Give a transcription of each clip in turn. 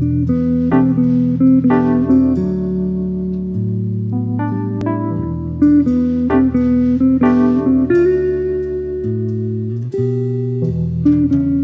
thank mm -hmm. you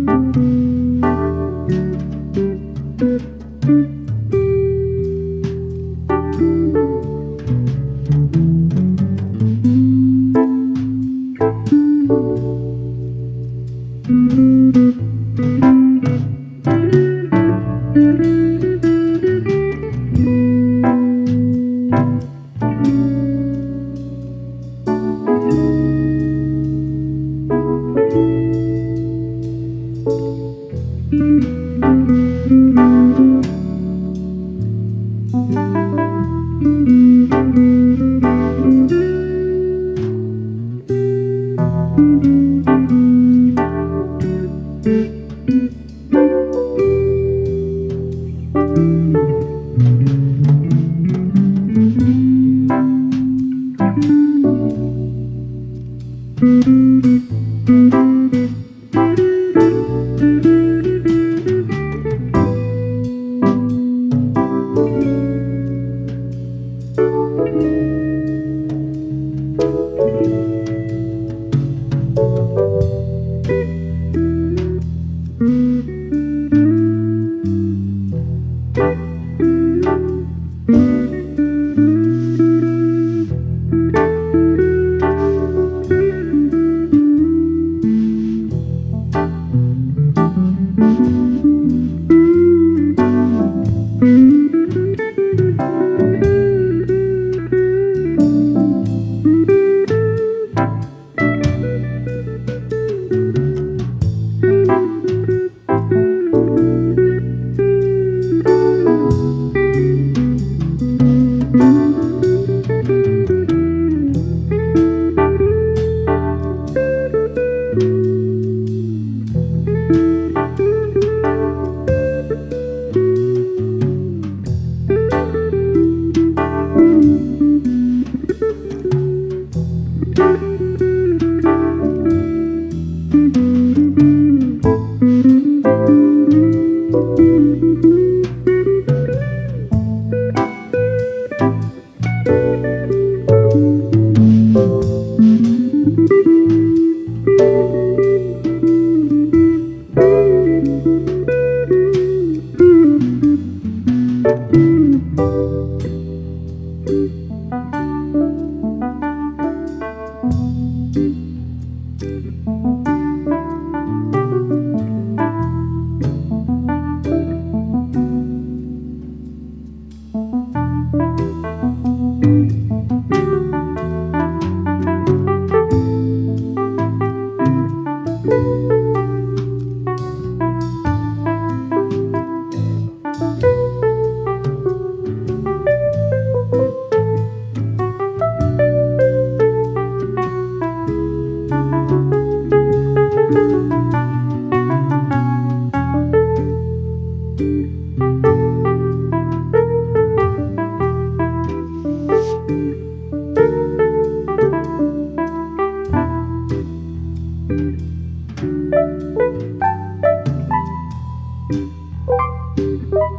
Música